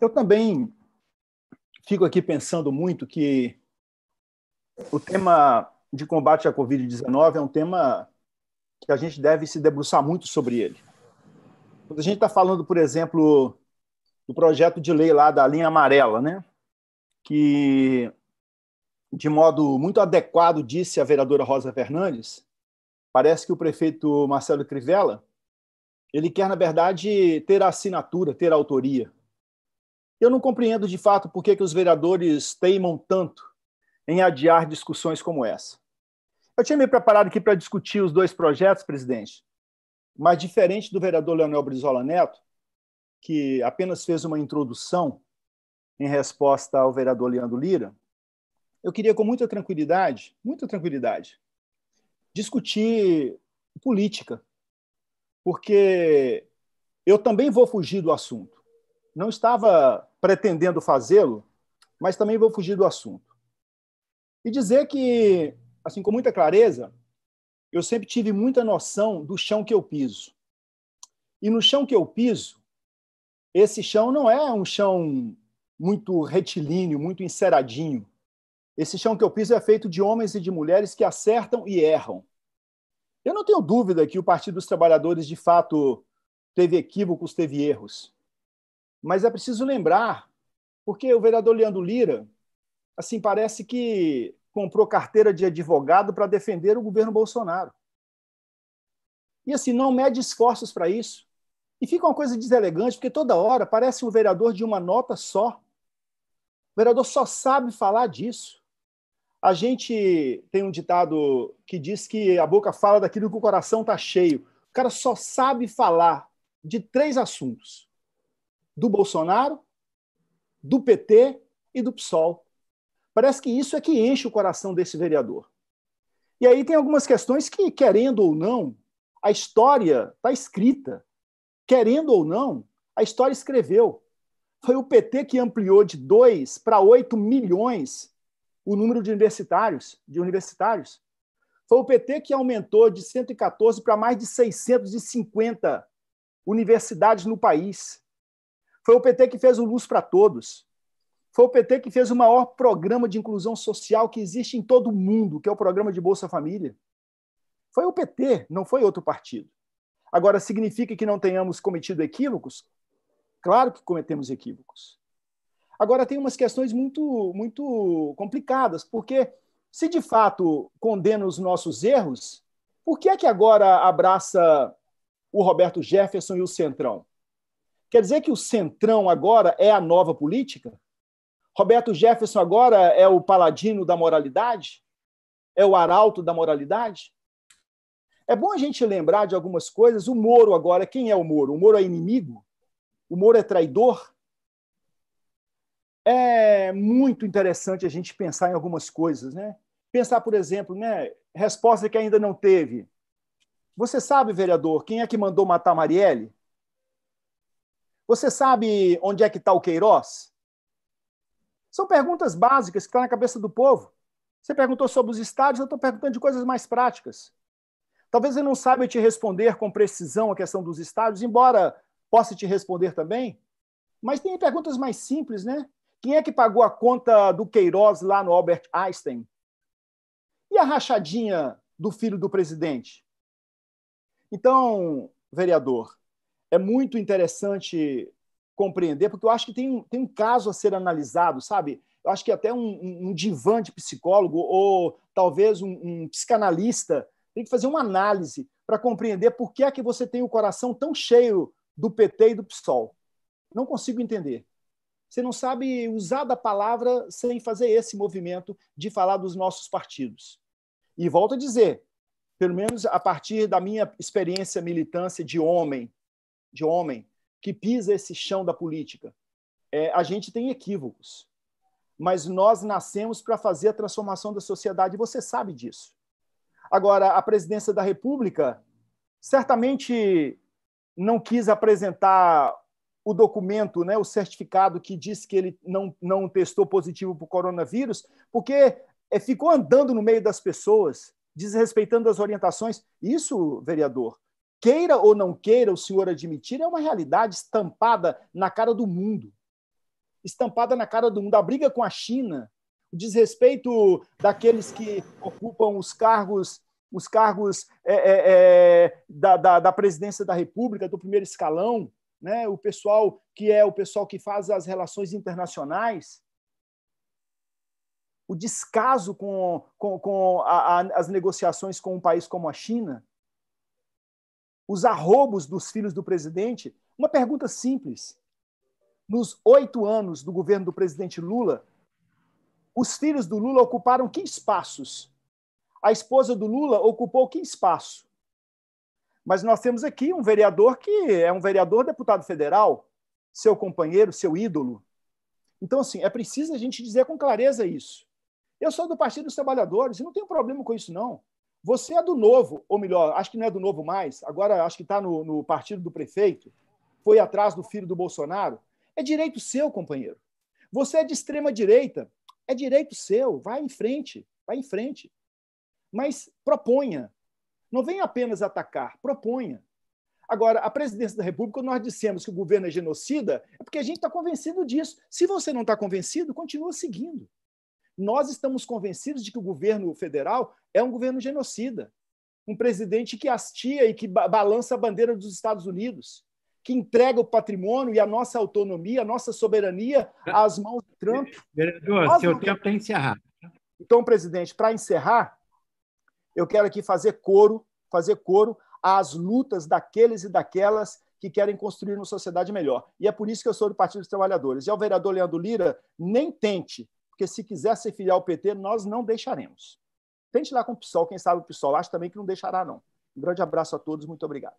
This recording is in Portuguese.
Eu também fico aqui pensando muito que o tema de combate à Covid-19 é um tema que a gente deve se debruçar muito sobre ele. Quando a gente está falando, por exemplo, do projeto de lei lá da linha amarela, né? que, de modo muito adequado, disse a vereadora Rosa Fernandes, parece que o prefeito Marcelo Crivella ele quer, na verdade, ter a assinatura, ter a autoria. Eu não compreendo de fato por que, que os vereadores teimam tanto em adiar discussões como essa. Eu tinha me preparado aqui para discutir os dois projetos, presidente, mas diferente do vereador Leonel Brizola Neto, que apenas fez uma introdução em resposta ao vereador Leandro Lira, eu queria com muita tranquilidade, muita tranquilidade, discutir política, porque eu também vou fugir do assunto. Não estava pretendendo fazê-lo, mas também vou fugir do assunto. E dizer que, assim, com muita clareza, eu sempre tive muita noção do chão que eu piso. E no chão que eu piso, esse chão não é um chão muito retilíneo, muito enceradinho. Esse chão que eu piso é feito de homens e de mulheres que acertam e erram. Eu não tenho dúvida que o Partido dos Trabalhadores, de fato, teve equívocos, teve erros. Mas é preciso lembrar, porque o vereador Leandro Lira, assim, parece que comprou carteira de advogado para defender o governo Bolsonaro. E assim, não mede esforços para isso. E fica uma coisa deselegante, porque toda hora parece um vereador de uma nota só. O vereador só sabe falar disso. A gente tem um ditado que diz que a boca fala daquilo que o coração está cheio. O cara só sabe falar de três assuntos: do Bolsonaro, do PT e do PSOL. Parece que isso é que enche o coração desse vereador. E aí tem algumas questões que, querendo ou não, a história está escrita. Querendo ou não, a história escreveu. Foi o PT que ampliou de 2 para 8 milhões o número de universitários, de universitários. Foi o PT que aumentou de 114 para mais de 650 universidades no país. Foi o PT que fez o Luz para Todos. Foi o PT que fez o maior programa de inclusão social que existe em todo o mundo, que é o programa de Bolsa Família. Foi o PT, não foi outro partido. Agora, significa que não tenhamos cometido equívocos? Claro que cometemos equívocos. Agora, tem umas questões muito, muito complicadas, porque se de fato condena os nossos erros, por que é que agora abraça o Roberto Jefferson e o Centrão? Quer dizer que o Centrão agora é a nova política? Roberto Jefferson agora é o paladino da moralidade? É o arauto da moralidade? É bom a gente lembrar de algumas coisas. O Moro agora, quem é o Moro? O Moro é inimigo? O Moro é traidor? É muito interessante a gente pensar em algumas coisas, né? Pensar, por exemplo, né, resposta que ainda não teve. Você sabe, vereador, quem é que mandou matar Marielle? Você sabe onde é que está o Queiroz? São perguntas básicas que estão na cabeça do povo. Você perguntou sobre os estádios, eu estou perguntando de coisas mais práticas. Talvez eu não saiba te responder com precisão a questão dos estádios, embora possa te responder também. Mas tem perguntas mais simples, né? Quem é que pagou a conta do Queiroz lá no Albert Einstein? E a rachadinha do filho do presidente? Então, vereador, é muito interessante compreender, porque eu acho que tem um, tem um caso a ser analisado, sabe? Eu acho que até um, um divã de psicólogo ou talvez um, um psicanalista tem que fazer uma análise para compreender por que é que você tem o coração tão cheio do PT e do PSOL. Não consigo entender. Você não sabe usar da palavra sem fazer esse movimento de falar dos nossos partidos. E volto a dizer, pelo menos a partir da minha experiência militância de homem, de homem que pisa esse chão da política, é, a gente tem equívocos. Mas nós nascemos para fazer a transformação da sociedade, você sabe disso. Agora, a presidência da República certamente não quis apresentar o documento, né, o certificado que diz que ele não, não testou positivo para o coronavírus, porque é, ficou andando no meio das pessoas, desrespeitando as orientações. Isso, vereador, queira ou não queira o senhor admitir, é uma realidade estampada na cara do mundo. estampada na cara do mundo. A briga com a China, o desrespeito daqueles que ocupam os cargos os cargos é, é, é, da, da, da, presidência da República, do primeiro escalão, né? o pessoal que é o pessoal que faz as relações internacionais, o descaso com, com, com a, a, as negociações com um país como a China, os arrobos dos filhos do presidente. Uma pergunta simples: nos oito anos do governo do presidente Lula, os filhos do Lula ocuparam que espaços? A esposa do Lula ocupou que espaço? Mas nós temos aqui um vereador que é um vereador deputado federal, seu companheiro, seu ídolo. Então, assim, é preciso a gente dizer com clareza isso. Eu sou do Partido dos Trabalhadores e não tenho problema com isso, não. Você é do novo, ou melhor, acho que não é do novo mais, agora acho que está no, no partido do prefeito, foi atrás do filho do Bolsonaro. É direito seu, companheiro. Você é de extrema direita, é direito seu, vai em frente, vai em frente. Mas proponha. Não venha apenas atacar, proponha. Agora, a presidência da República, nós dissemos que o governo é genocida, é porque a gente está convencido disso. Se você não está convencido, continua seguindo. Nós estamos convencidos de que o governo federal é um governo genocida. Um presidente que hastia e que balança a bandeira dos Estados Unidos que entrega o patrimônio e a nossa autonomia, a nossa soberania às mãos de Trump. Vereador, Nós seu tempo está encerrado. Então, presidente, para encerrar, eu quero aqui fazer coro, fazer coro às lutas daqueles e daquelas que querem construir uma sociedade melhor. E é por isso que eu sou do Partido dos Trabalhadores. E ao vereador Leandro Lira, nem tente, porque se quiser se filiar ao PT, nós não deixaremos. Tente lá com o PSOL, quem sabe o PSOL. Acho também que não deixará, não. Um grande abraço a todos, muito obrigado.